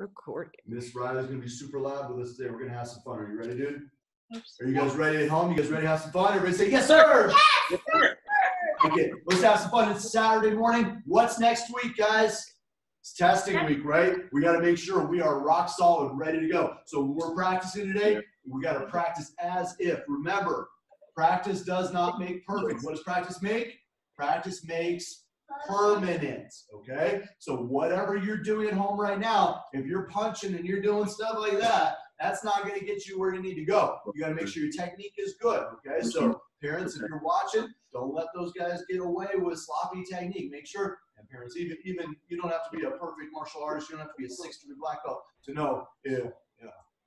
recording. Miss Riley's gonna be super loud with us today. We're gonna have some fun. Are you ready, dude? Are you guys ready at home? You guys ready to have some fun? Everybody say yes, sir. Yes, sir. Okay, let's have some fun. It's Saturday morning. What's next week, guys? It's testing week, right? We got to make sure we are rock solid, ready to go. So when we're practicing today, we got to practice as if. Remember, practice does not make perfect. What does practice make? Practice makes permanent. Okay? So whatever you're doing at home right now, if you're punching and you're doing stuff like that, that's not going to get you where you need to go. You got to make sure your technique is good. Okay? So parents, if you're watching, don't let those guys get away with sloppy technique. Make sure, and parents, even even you don't have to be a perfect martial artist. You don't have to be a six degree black belt to know if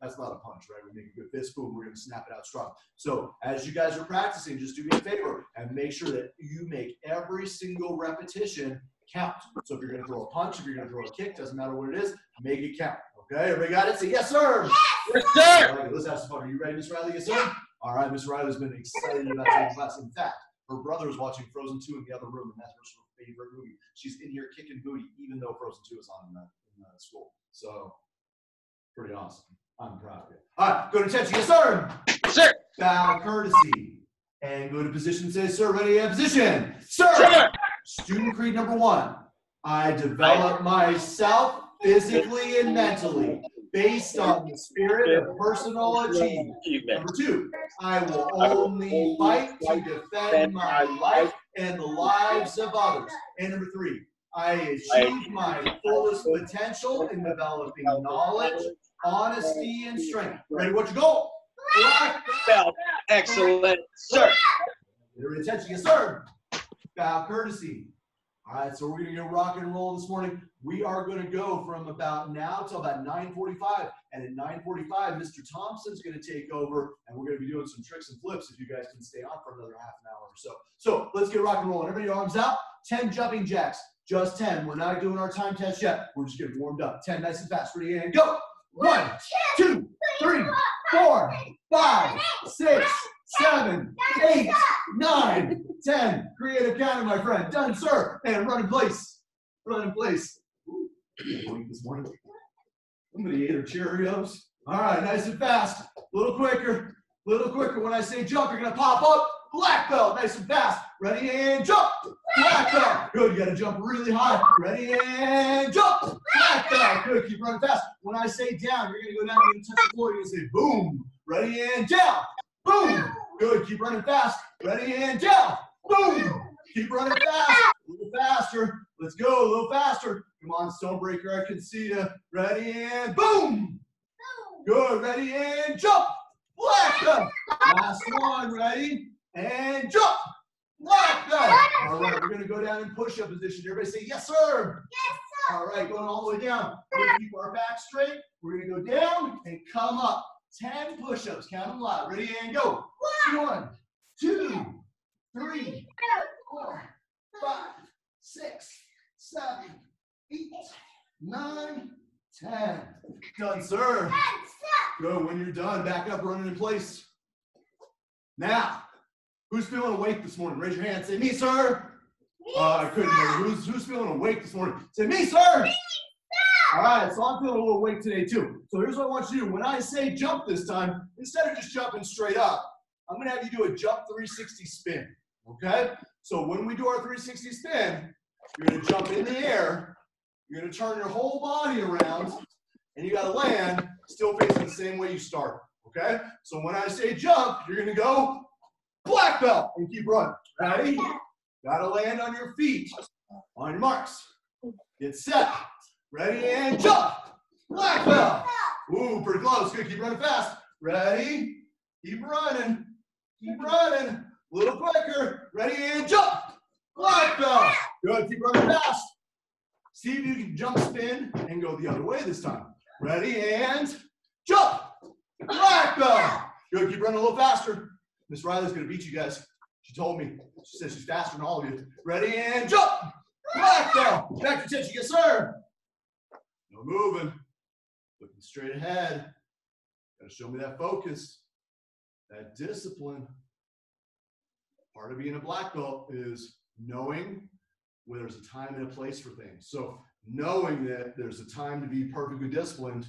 that's not a punch, right? We make a good fist, boom, we're gonna snap it out strong. So as you guys are practicing, just do me a favor and make sure that you make every single repetition count. So if you're gonna throw a punch, if you're gonna throw a kick, doesn't matter what it is, make it count. Okay, everybody got it? Say yes, sir. Yes, sir. All right, let's have some fun. Are you ready, Miss Riley? Yes, sir. All right, Miss Riley's been excited about today's class. In fact, her brother is watching Frozen 2 in the other room, and that's her favorite movie. She's in here kicking booty, even though Frozen 2 is on uh, in the, in the school. So, pretty awesome. I'm proud of you. All right, go to attention. Yes, sir. Sir. Bow courtesy. And go to position. Say, sir, ready, and position. Sir. Sir. Student creed number one. I develop myself physically and mentally based on the spirit of personal achievement. Number two, I will only fight to defend my life and the lives of others. And number three, I achieve my fullest potential in developing knowledge, honesty, and strength. Ready? What's your goal? Black Belt. Excellent, sir. Your attention, yes, sir. Bow courtesy. All right, so we're gonna get rock and roll this morning. We are gonna go from about now till about 9:45, and at 9:45, Mr. Thompson's gonna take over, and we're gonna be doing some tricks and flips if you guys can stay on for another half an hour or so. So let's get rock and rolling. Everybody, arms out. 10 jumping jacks, just 10. We're not doing our time test yet. We're just getting warmed up. 10, nice and fast. Ready and go. One, two, three, four, five, six, seven, eight, nine, ten. Creative counting, my friend. Done, sir. And run in place. Run in place. Ooh, this morning. Somebody ate her Cheerios. All right, nice and fast. A little quicker. A little quicker. When I say jump, you're gonna pop up. Black belt, nice and fast. Ready and jump. Black belt. Good. You gotta jump really high. Ready and jump. Black belt. Good. Keep running fast. When I say down, you're gonna go down. Gonna touch the floor. You're gonna say boom. Ready and down. Boom. Good. Keep running fast. Ready and down. Boom. Keep running fast. A little faster. Let's go. A little faster. Come on, Stonebreaker. I can see you. Ready and boom. Good. Ready and jump. Last one. Ready and jump. All right. We're gonna go down in push-up position. Everybody say yes, sir. Yes, sir. All right. Going all the way down. We're gonna keep our back straight. We're gonna go down and come up. 10 push-ups. Count them loud. Ready and go. One, two, three, four, five, six, seven, eight, nine, ten. Done, sir. Good. When you're done, back up, running in place. Now, who's feeling awake this morning? Raise your hand. Say me, sir. Uh, I couldn't hear. Who's, who's feeling awake this morning? Say me, sir. All right, so I'm feeling a little awake today too. So here's what I want you to do. When I say jump this time, instead of just jumping straight up, I'm gonna have you do a jump 360 spin. Okay? So when we do our 360 spin, you're gonna jump in the air, you're gonna turn your whole body around, and you gotta land still facing the same way you started. Okay? So when I say jump, you're gonna go black belt and keep running. Ready? Gotta land on your feet. On your marks. Get set. Ready and jump. Black belt. Ooh, pretty close. Good. Keep running fast. Ready? Keep running. Keep running. A little quicker. Ready and jump. Black belt. Good. Keep running fast. See if you can jump spin and go the other way this time. Ready and jump. Black belt. Good. Keep running a little faster. Miss Riley's gonna beat you guys. She told me. She says she's faster than all of you. Ready and jump. Black belt. Back to attention. Yes, sir. No moving. Looking straight ahead. Gotta show me that focus, that discipline. Part of being a black belt is knowing where there's a time and a place for things. So knowing that there's a time to be perfectly disciplined,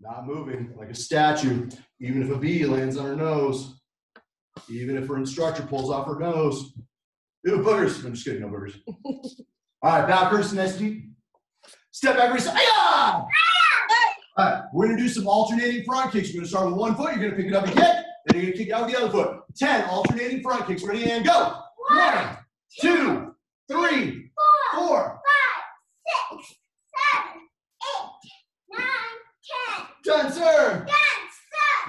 not moving like a statue, even if a bee lands on her nose, even if her instructor pulls off her nose. Ew, boogers. I'm just kidding, no boogers. All right, back first, next deep. Step back, reset. All right, we're gonna do some alternating front kicks. You're gonna start with one foot, you're gonna pick it up and kick, then you're gonna kick it out with the other foot. 10 alternating front kicks. Ready and go. One, two, three, four. Done, sir.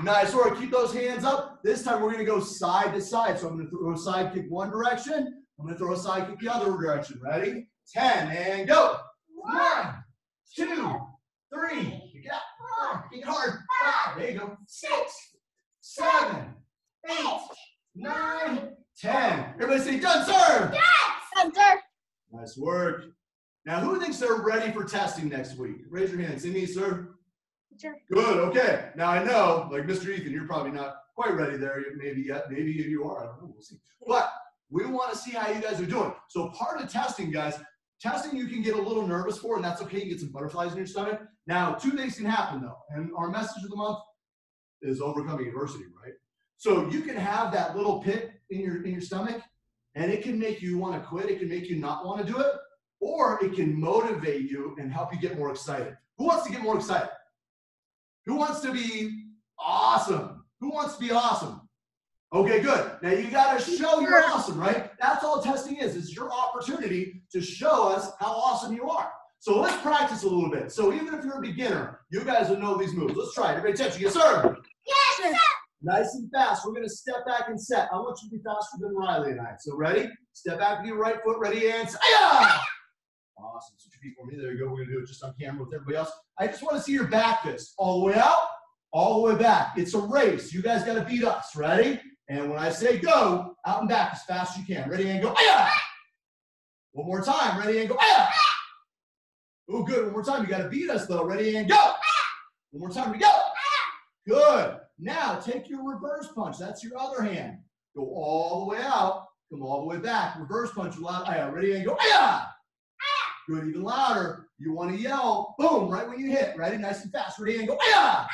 Nice work. Keep those hands up. This time we're gonna go side to side. So I'm gonna throw a side kick one direction. I'm gonna throw a side kick the other direction. Ready? 10 and go. One, two, three. You got four. Kick it hard. Five. There you go. Six, seven, eight, nine, ten. Everybody say done, sir. Nice work. Now, who thinks they're ready for testing next week? Raise your hand. See me, sir. Sure. Good. Okay. Now I know, like Mr. Ethan, you're probably not quite ready there. Maybe yet. Maybe you are. I don't know. We'll see. But we want to see how you guys are doing. So part of testing, guys, testing you can get a little nervous for, and that's okay. You get some butterflies in your stomach. Now, two things can happen though, and our message of the month is overcoming adversity, right? So you can have that little pit in your in your stomach, and it can make you want to quit. It can make you not want to do it, or it can motivate you and help you get more excited. Who wants to get more excited? Who wants to be awesome? Who wants to be awesome? Okay, good. Now you got to show you're awesome, right? That's all testing is. It's your opportunity to show us how awesome you are. So let's practice a little bit. So even if you're a beginner, you guys will know these moves. Let's try it. Everybody attention. Yes, sir. Nice and fast. We're going to step back and set. I want you to be faster than Riley and I. So ready? Step back with your right foot. Ready and set. Hi-ya! Awesome. So your feet for me. There you go. We're going to do it just on camera with everybody else. I just want to see your back fist. All the way out, all the way back. It's a race. You guys got to beat us. Ready? And when I say go, out and back as fast as you can. Ready and go. Hi-ya! One more time. Ready and go. Hi-ya! Oh, good. One more time. You got to beat us though. Ready and go. One more time. We go. Good. Now take your reverse punch. That's your other hand. Go all the way out. Come all the way back. Reverse punch. Aya. Ready and go. Aya. Good. Even louder. You want to yell. Boom. Right when you hit. Ready. Nice and fast. Ready and go. Aya.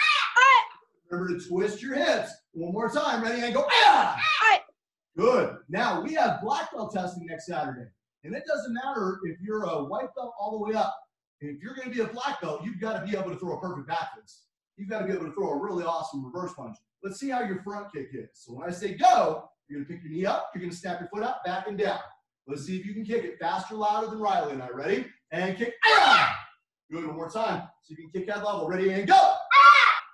Remember to twist your hips. One more time. Ready and go. Aya. Good. Now we have black belt testing next Saturday. And it doesn't matter if you're a white belt all the way up. If you're going to be a black belt, you've got to be able to throw a perfect back fist. You've got to be able to throw a really awesome reverse punch. Let's see how your front kick is. So when I say go, you're going to pick your knee up, you're going to snap your foot up, back and down. Let's see if you can kick it faster, louder than Riley and I. Ready? And kick. Ah! Good. One more time. So you can kick that level. Ready? And go.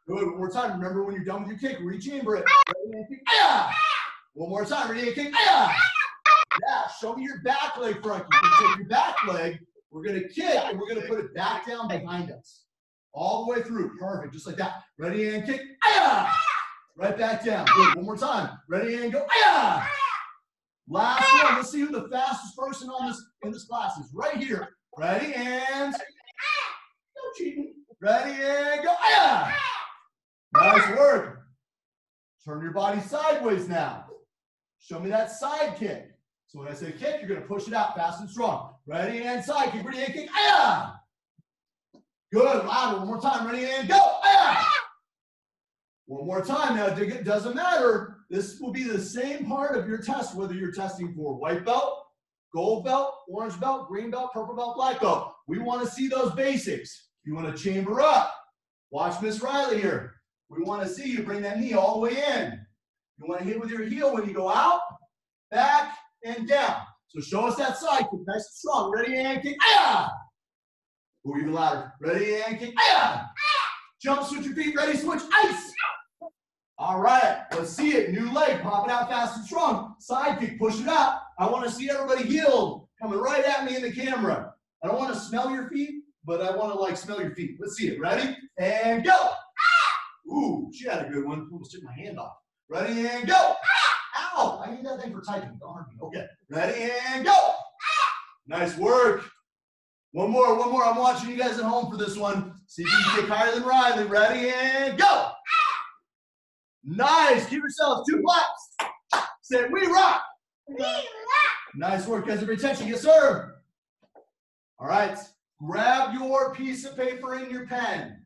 Good. One more time. Remember when you're done with your kick, rechamber it. Ready? And kick. Ah! One more time. Ready? And kick. Ah! Yeah. Show me your back leg Frankie. You can take your back leg. We're going to kick and we're going to put it back down behind us. All the way through. Perfect. Just like that. Ready and kick. Ah! Right back down. Good. One more time. Ready and go. Ah! Last one. Let's see who the fastest person on this in this class is. Right here. Ready and no cheating. Ready and go. Ah! Nice work. Turn your body sideways now. Show me that side kick. So when I say kick, you're going to push it out fast and strong. Ready and side kick. Ready and kick. Ah! Good. Louder. One more time. Ready and go. Ah! One more time. Now, it doesn't matter. This will be the same part of your test, whether you're testing for white belt, gold belt, orange belt, green belt, purple belt, black belt. We want to see those basics. You want to chamber up. Watch Miss Riley here. We want to see you bring that knee all the way in. You want to hit with your heel when you go out, back, and down. So show us that side kick, nice and strong. Ready and kick. Ah! Go even louder. Ready and kick. Ah! Jump, switch your feet. Ready, switch. Ice. All right, let's see it. New leg, pop it out fast and strong. Side kick, push it out. I want to see everybody healed, coming right at me in the camera. I don't want to smell your feet, but I want to like smell your feet. Let's see it. Ready? And go. Ah! Ooh, she had a good one. Almost took my hand off. Ready and go. Ah! Ow! I need that thing for typing. Hurt me. Okay. Ready and go. Ah! Nice work. One more, one more. I'm watching you guys at home for this one. See if you can kick higher than Riley. Ready and go. Nice. Give yourselves two claps. Say, we rock. We rock. Nice work, guys. Every attention. Yes, sir. All right. grab your piece of paper and your pen.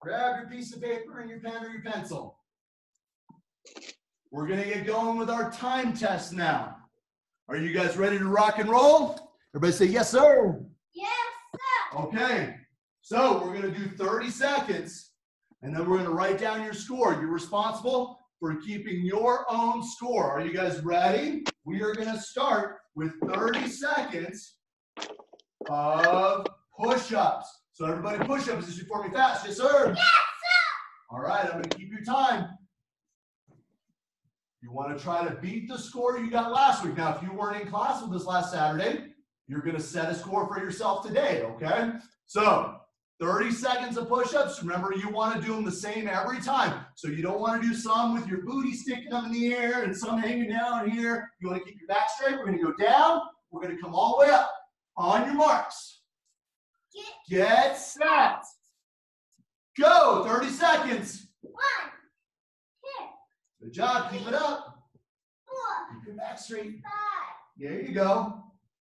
Grab your piece of paper and your pen or your pencil. We're gonna get going with our time test now. Are you guys ready to rock and roll? Everybody say yes, sir. Yes, sir. Okay, so we're gonna do 30 seconds and then we're gonna write down your score. You're responsible for keeping your own score. Are you guys ready? We are gonna start with 30 seconds of push-ups. So everybody push up position for me fast. Yes, sir. Yes, sir. All right, I'm gonna keep your time. You wanna try to beat the score you got last week. Now, if you weren't in class with us last Saturday, you're gonna set a score for yourself today, okay? So 30 seconds of push-ups. Remember, you wanna do them the same every time. So you don't wanna do some with your booty sticking up in the air and some hanging down here. You wanna keep your back straight. We're gonna go down. We're gonna come all the way up. On your marks. Get set. Go, 30 seconds. One, two, Good job, keep it up. four, Keep your back straight. five, There you go.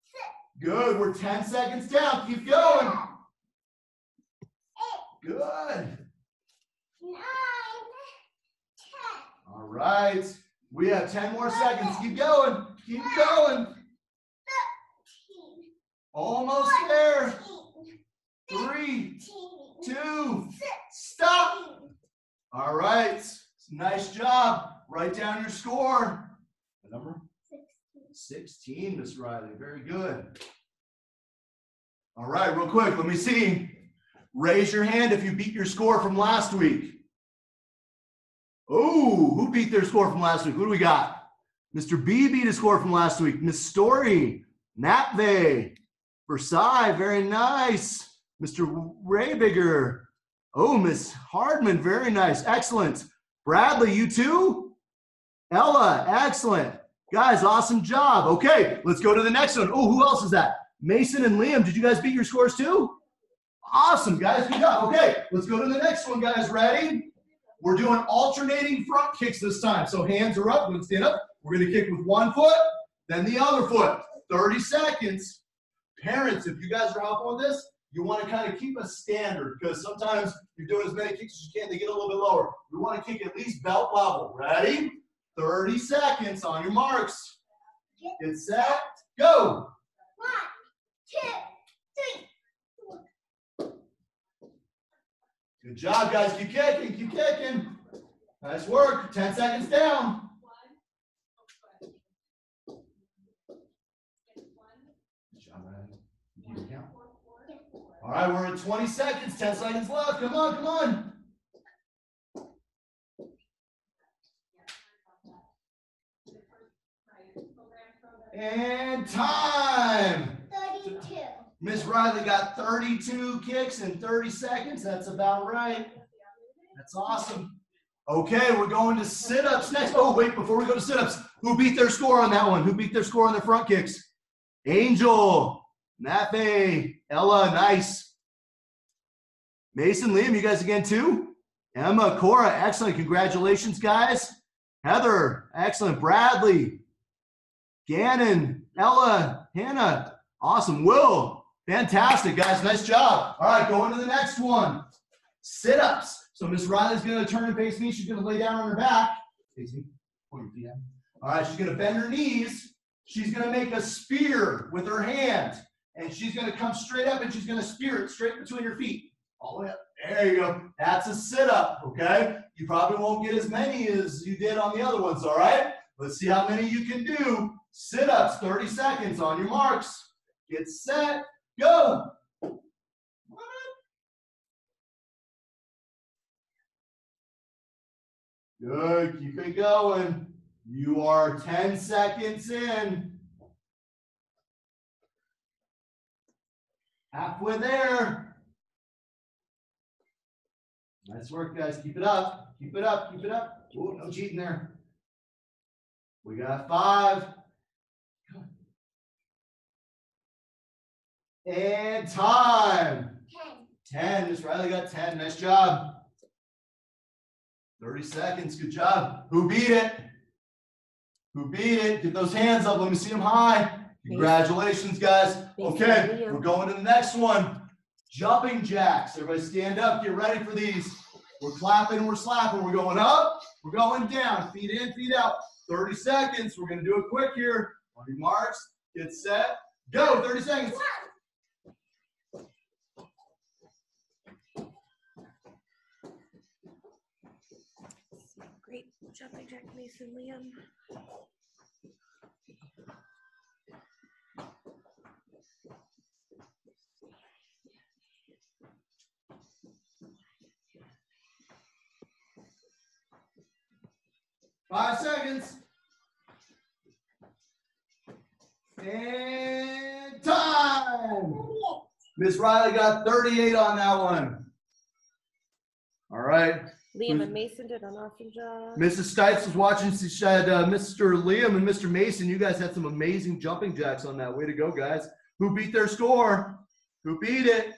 six, Good, we're 10 seconds down, keep going. Good. nine, ten, All right, we have 10 more seconds, keep going, keep going. thirteen, Almost there. fourteen, Three, fifteen, two, stop. All right, nice job. Write down your score. The number? sixteen. 16, Miss Riley. Very good. All right, real quick, let me see. Raise your hand if you beat your score from last week. Oh, who beat their score from last week? Who do we got? Mr. B beat his score from last week. Miss Story, Napve, Versailles, very nice. Mr. Raybigger. Oh, Miss Hardman, very nice. Excellent. Bradley, you too? Ella, excellent. Guys, awesome job. Okay, let's go to the next one. Oh, who else is that? Mason and Liam, did you guys beat your scores too? Awesome, guys. Good job. Okay, let's go to the next one, guys. Ready? We're doing alternating front kicks this time. So hands are up. Let's stand up. We're going to kick with one foot, then the other foot. 30 seconds. Parents, if you guys are helping with this, you want to kind of keep a standard because sometimes you're doing as many kicks as you can, they get a little bit lower. We want to kick at least belt level. Ready? 30 seconds on your marks. Get set, go. One, two, three, four. Good job, guys. Keep kicking, keep kicking. Nice work. 10 seconds down. All right, we're at 20 seconds, 10 seconds left. Come on, come on. And time. Thirty-two. Miss Riley got 32 kicks in 30 seconds. That's about right. That's awesome. Okay, we're going to sit-ups next. Oh, wait, before we go to sit-ups, who beat their score on that one? Who beat their score on their front kicks? Angel, Nafe, Ella, nice. Mason, Liam, you guys again too? Emma, Cora, excellent. Congratulations, guys. Heather, excellent. Bradley, Gannon, Ella, Hannah, awesome. Will, fantastic, guys. Nice job. All right, going to the next one. Sit-ups. So Miss Riley's gonna turn and face me. She's gonna lay down on her back. Face me. Your. All right, she's gonna bend her knees. She's gonna make a spear with her hand, and she's gonna come straight up and she's gonna spear it straight between her feet. All the way up. There you go. That's a sit-up. Okay. You probably won't get as many as you did on the other ones. All right. Let's see how many you can do. Sit-ups. 30 seconds on your marks. Get set. Go. Good. Keep it going. You are 10 seconds in. Halfway there. Nice work, guys. Keep it up. Keep it up. Keep it up. Oh, no cheating there. We got five. And time. Ten. 10. Miss Riley got 10. Nice job. 30 seconds. Good job. Who beat it? Who beat it? Get those hands up. Let me see them high. Congratulations, guys. Okay, we're going to the next one. Jumping jacks. Everybody stand up. Get ready for these. We're clapping, we're slapping. We're going up, we're going down. Feet in, feet out. 30 seconds. We're going to do it quick here. On your marks, get set, go. 30 seconds. Great jumping jack, Mason Liam. Five seconds. And time. Miss Riley got 38 on that one. All right. Liam and Mason did an awesome job. Mrs. Stites was watching. She said, uh, Mr. Liam and Mr. Mason, you guys had some amazing jumping jacks on that. Way to go, guys. Who beat their score? Who beat it?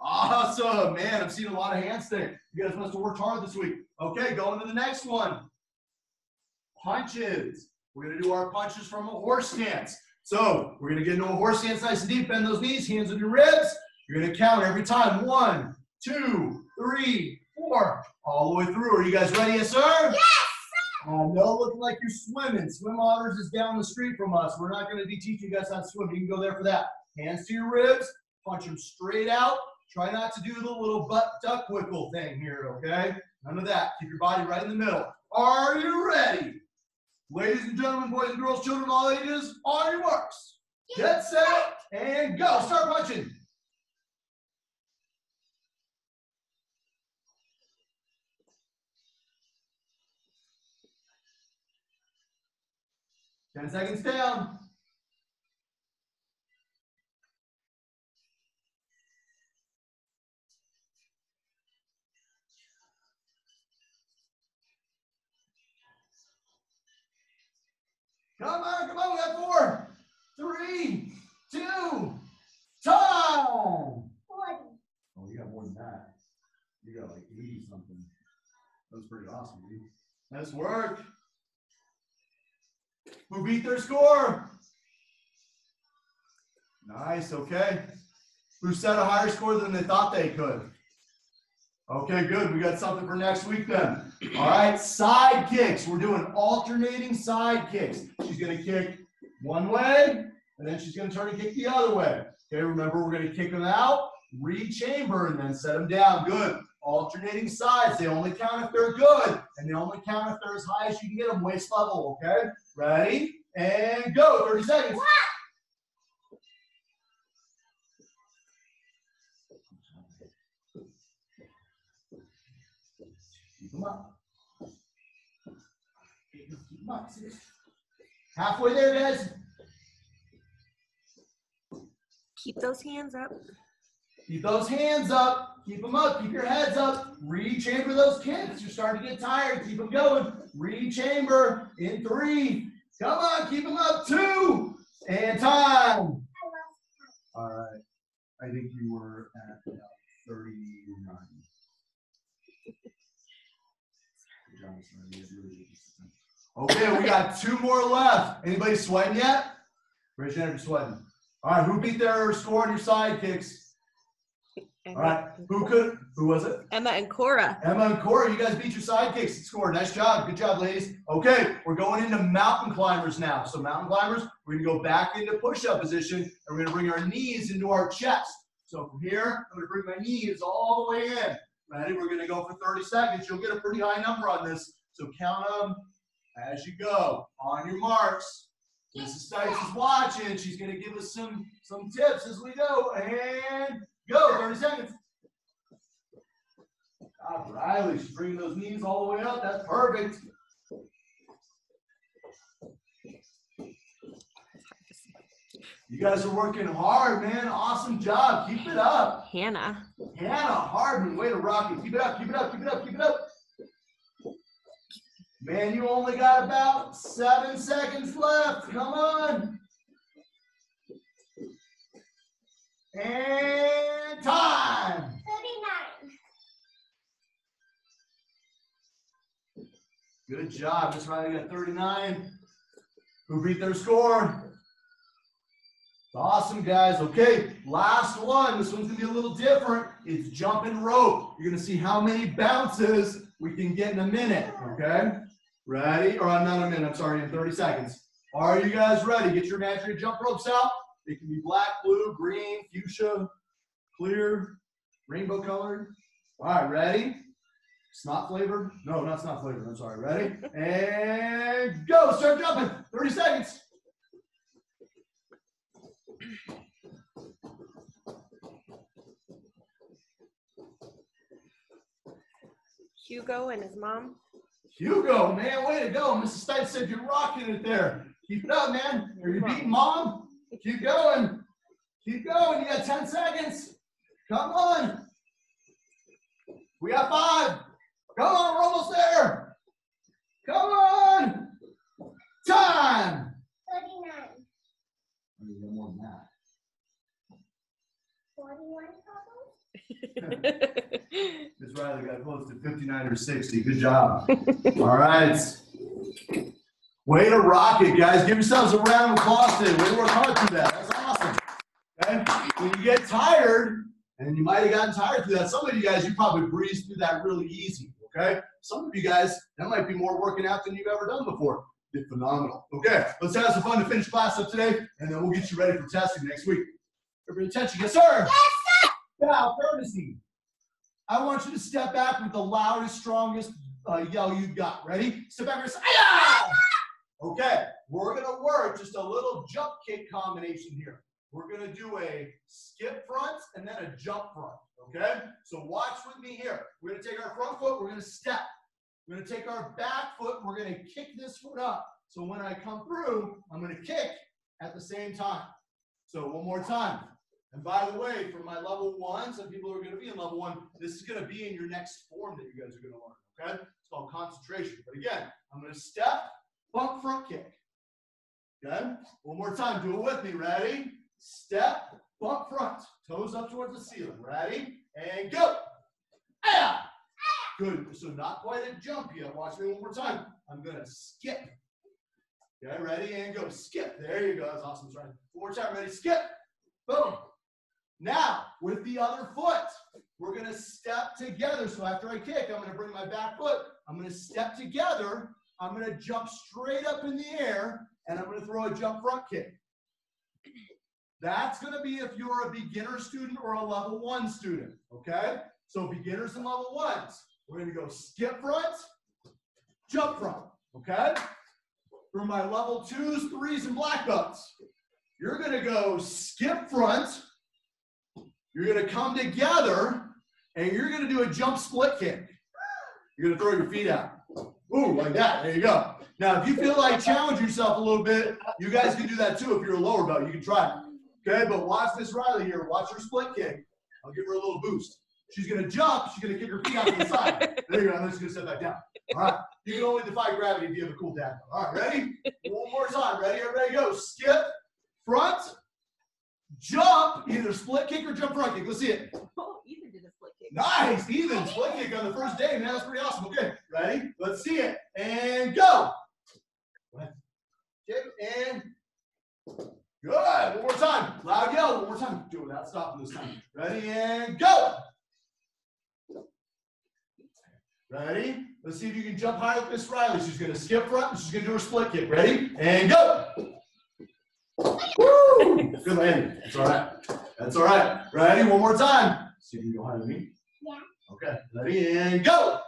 Awesome, man. I've seen a lot of handstand. You guys must have worked hard this week. Okay, going to the next one. Punches. We're going to do our punches from a horse stance. So we're going to get into a horse stance nice and deep. Bend those knees, hands on your ribs. You're going to count every time. One, two, three, four, all the way through. Are you guys ready, yes, sir? Uh, no looking like you're swimming. Swim Otters is down the street from us. We're not going to be teaching you guys how to swim. You can go there for that. Hands to your ribs. Punch them straight out. Try not to do the little butt duck wickle thing here, okay? None of that. Keep your body right in the middle. Are you ready? Ladies and gentlemen, boys and girls, children of all ages, on your marks. Get set and go. Start punching. Ten seconds down. Come on, come on, we got four, three, two, time. Oh, you got more than that. You got like 80 something. That was pretty awesome, dude. Nice work. Who beat their score? Nice, okay. Who set a higher score than they thought they could? Okay, good. We got something for next week then. All right, side kicks. We're doing alternating side kicks. She's going to kick one way, and then she's going to turn and kick the other way. Okay, remember, we're going to kick them out, re-chamber, and then set them down. Good. Alternating sides. They only count if they're good, and they only count if they're as high as you can get them, waist level. Okay, ready? And go. 30 seconds. Keep them up. Keep them up. Halfway there, guys. Keep those hands up. Keep those hands up. Keep them up. Keep your heads up. Rechamber those kicks. You're starting to get tired. Keep them going. Rechamber in three. Come on. Keep them up. Two. And time. All right. I think you were at about 39. Good job, son. You did really good. Okay, we got two more left. Anybody sweating yet? Raise your hand if you're sweating. All right, who beat their score on your side kicks? Emma, All right, who could? Who was it? Emma and Cora. Emma and Cora, you guys beat your sidekicks and scored. Nice job. Good job, ladies. Okay, we're going into mountain climbers now. So mountain climbers, we're gonna go back into push-up position and we're gonna bring our knees into our chest. So from here, I'm gonna bring my knees all the way in. Ready? We're gonna go for 30 seconds. You'll get a pretty high number on this. So count them as you go. On your marks. Mrs. Stites is watching. She's gonna give us some some tips as we go. And go. 30 seconds. God, Riley, she's bringing those knees all the way up. That's perfect. You guys are working hard, man. Awesome job. Keep it up. Hannah. Hannah Hardman, way to rock it. Keep it up, keep it up, keep it up, keep it up. Man, you only got about seven seconds left. Come on. And time. 39. Good job. Miss Riley got 39. Who beat their score? Awesome, guys. Okay, last one. This one's gonna be a little different. It's jumping rope. You're gonna see how many bounces we can get in a minute. Okay, ready? Or I'm not a minute. I'm sorry, in 30 seconds. Are you guys ready? Get your imaginary jump ropes out. It can be black, blue, green, fuchsia, clear, rainbow colored. All right, ready? Snot flavored? No, not snot flavored. I'm sorry. Ready? And go. Start jumping. 30 seconds. Hugo and his mom. Hugo, man, way to go. Mrs. Stites said you're rocking it there. Keep it up, man. Are you beating mom? Keep going. Keep going. You got 10 seconds. Come on. We got five. Come on, we're almost there. Come on. Time. 39. Oh, you got more than that. 41 probably? Miss Riley got close to 59 or 60. Good job. All right. Way to rock it, guys. Give yourselves a round of applause today. Way to work hard through that. That's awesome. Okay? When you get tired, and you might have gotten tired through that, some of you guys, you probably breezed through that really easy. Okay? Some of you guys, that might be more working out than you've ever done before. Did phenomenal. Okay, let's have some fun to finish class up today, and then we'll get you ready for testing next week. Everybody attention. Yes, sir. Yes, Now, courtesy. I want you to step back with the loudest, strongest uh, yell you've got. Ready? Step back and say! Okay, we're gonna work just a little jump kick combination here. We're gonna do a skip front and then a jump front. Okay? So watch with me here. We're gonna take our front foot, we're gonna step. We're gonna take our back foot, we're gonna kick this foot up. So when I come through, I'm gonna kick at the same time. So one more time. And by the way, for my level one, some people are to be in level one. This is to be in your next form that you guys are to learn. Okay? It's called concentration. But again, I'm to step, bump, front kick. Okay? One more time. Do it with me. Ready? Step, bump, front. Toes up towards the ceiling. Ready? And go. Ah! Good. So not quite a jump yet. Watch me one more time. I'm to skip. Okay, ready? And go. Skip. There you go. That's awesome. Sorry. One more time. Ready? Skip. Boom. Now, with the other foot, we're going to step together. So after I kick, I'm going to bring my back foot. I'm going to step together. I'm going to jump straight up in the air, and I'm going to throw a jump front kick. That's going to be if you're a beginner student or a level one student, okay? So beginners and level ones, we're going to go skip front, jump front, okay? For my level twos, threes, and black belts, you're going to go skip front, you're going to come together and you're going to do a jump split kick. You're going to throw your feet out. Ooh, like that. There you go. Now, if you feel like challenge yourself a little bit, you guys can do that too. If you're a lower belt, you can try it. Okay, but watch this Riley here. Watch her split kick. I'll give her a little boost. She's to jump. She's to kick her feet out to the side. There you go. She's going to set back down. All right. You can only defy gravity if you have a cool dad. All right, ready? One more time. Ready? Everybody go. Skip, front, jump, either split kick or jump front kick. Let's see it. Oh, Nice, Ethan, split kick on the first day, man. That's pretty awesome. Okay, ready? Let's see it. And go. And good. One more time. Loud yell. One more time. Do it without stopping this time. Ready and go. Ready? Let's see if you can jump high with Miss Riley. She's gonna skip front and she's gonna do her split kick. Ready? And go. Woo! Good landing. That's all right. That's all right. Ready? One more time. See if you can go higher than me. Okay. Ready? And go.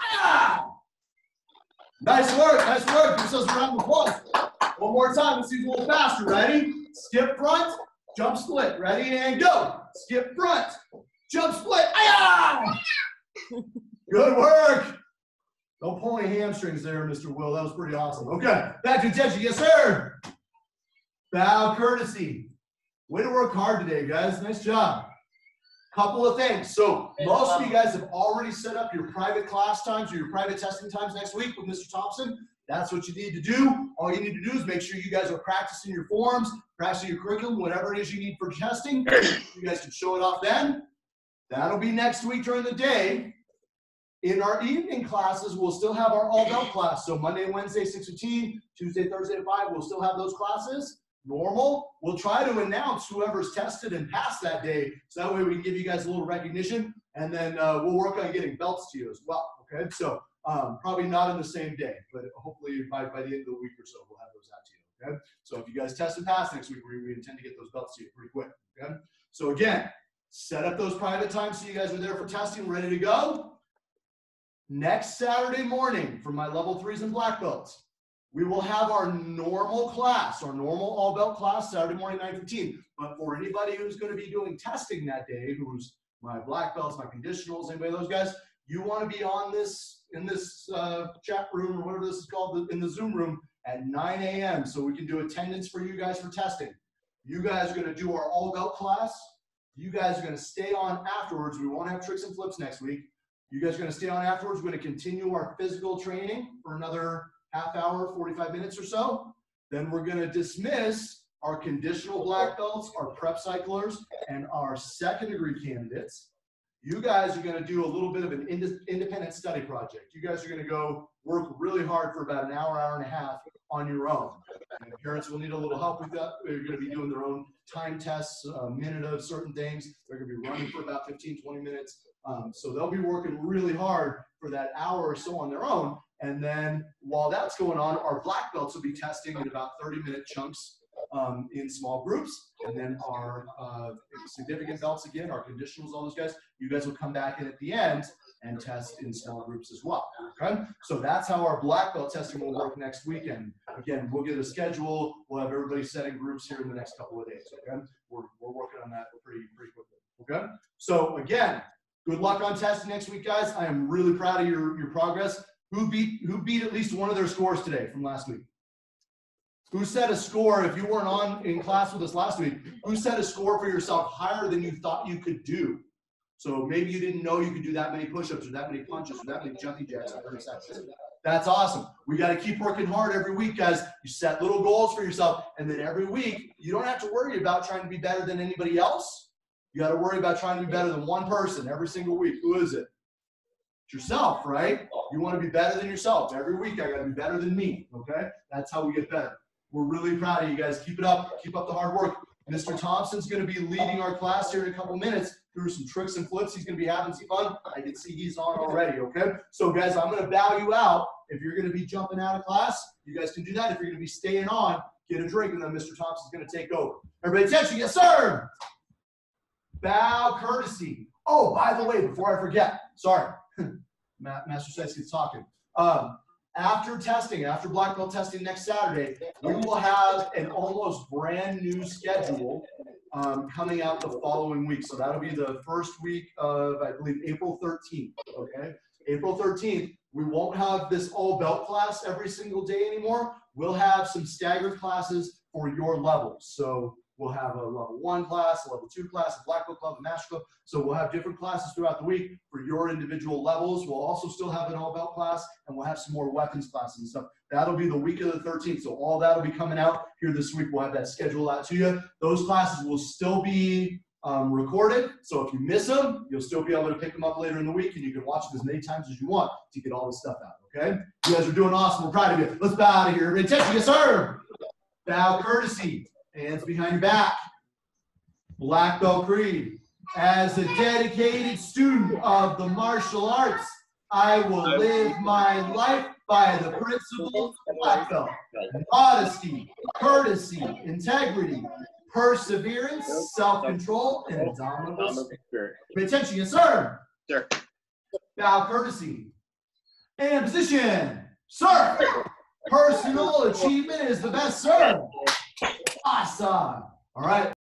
Ah! Nice work. Nice work. Give yourselves a round of. One more time. Let's see a little faster. Ready? Skip front. Jump split. Ready? And go. Skip front. Jump split. Ah! Good work. Don't pull any hamstrings there, Mr. Will. That was pretty awesome. Okay, back to attention. Yes, sir. Bow courtesy. Way to work hard today, guys. Nice job. Couple of things. So most of um, you guys have already set up your private class times or your private testing times next week with Mr. Thompson. That's what you need to do. All you need to do is make sure you guys are practicing your forms, practicing your curriculum, whatever it is you need for testing. You guys can show it off then. That'll be next week during the day. In our evening classes, we'll still have our all belt class. So Monday, Wednesday, 6 15, Tuesday, Thursday at 5, we'll still have those classes. Normal, we'll try to announce whoever's tested and passed that day. So that way we can give you guys a little recognition and then uh, we'll work on getting belts to you as well. Okay. So um, probably not in the same day, but hopefully by, by the end of the week or so, we'll have those out to you. Okay. So if you guys test and pass next week, we, we intend to get those belts to you pretty quick. Okay. So again, set up those private times so you guys are there for testing, ready to go. Next Saturday morning for my level threes and black belts, we will have our normal class, our normal all belt class, Saturday morning, 9:15. But for anybody who's going to be doing testing that day, who's my black belts, my conditionals, anybody those guys, you want to be on this in this uh, chat room or whatever this is called in the Zoom room at 9 a.m. so we can do attendance for you guys for testing. You guys are going to do our all belt class. You guys are going to stay on afterwards. We won't have tricks and flips next week. You guys are going to stay on afterwards. We're going to continue our physical training for another half hour, 45 minutes or so. Then we're going to dismiss our conditional black belts, our prep cyclers, and our second degree candidates. You guys are going to do a little bit of an ind independent study project. You guys are going to go work really hard for about an hour, hour and a half on your own. And parents will need a little help with that. They're going to be doing their own time tests, a minute of certain things. They're going to be running for about 15, 20 minutes. Um, so they'll be working really hard for that hour or so on their own. And then while that's going on, our black belts will be testing in about 30 minute chunks um, in small groups. And then our uh, significant belts again, our conditionals, all those guys, you guys will come back in at the end and test in small groups as well. Okay, so that's how our black belt testing will work next weekend. Again, we'll get a schedule. We'll have everybody set in groups here in the next couple of days. Okay, we're, we're working on that pretty pretty quickly. Okay, so again, good luck on testing next week, guys. I am really proud of your your progress. Who beat who beat at least one of their scores today from last week? Who set a score, if you weren't on in class with us last week, who set a score for yourself higher than you thought you could do? So maybe you didn't know you could do that many push-ups or that many punches or that many jumping jacks in 30 seconds. That's awesome. We got to keep working hard every week, guys. You set little goals for yourself, and then every week, you don't have to worry about trying to be better than anybody else. You got to worry about trying to be better than one person every single week. Who is it? Yourself, right? You want to be better than yourself. Every week, I got to be better than me, okay? That's how we get better. We're really proud of you guys. Keep it up. Keep up the hard work. Mr. Thompson's going to be leading our class here in a couple minutes through some tricks and flips. He's going to be having some fun. I can see he's on already, okay? So, guys, I'm going to bow you out. If you're going to be jumping out of class, you guys can do that. If you're going to be staying on, get a drink, and then Mr. Thompson's going to take over. Everybody, attention. Yes, sir. Bow courtesy. Oh, by the way, before I forget, sorry, Master Sesky's talking. Um, after testing, after black belt testing next Saturday, we will have an almost brand new schedule um, coming out the following week. So that'll be the first week of, I believe, April 13th. Okay, April 13th. We won't have this all belt class every single day anymore. We'll have some staggered classes for your levels. So We'll have a level one class, a level two class, a black belt club, a master club. So we'll have different classes throughout the week for your individual levels. We'll also still have an all belt class and we'll have some more weapons classes and stuff. That'll be the week of the 13th. So all that'll be coming out here this week. We'll have that schedule out to you. Those classes will still be um, recorded. So if you miss them, you'll still be able to pick them up later in the week and you can watch them as many times as you want to get all this stuff out. Okay? You guys are doing awesome. We're proud of you. Let's bow out of here. Attention, yes, sir. Bow courtesy. Hands behind your back. Black Belt Creed. As a dedicated student of the martial arts, I will live my life by the principles of Black Belt. Modesty, courtesy, integrity, perseverance, self-control, and indomitable spirit. Pay attention, yes, sir. Sir. Bow courtesy. And position, sir. Personal achievement is the best, sir. Awesome. All right.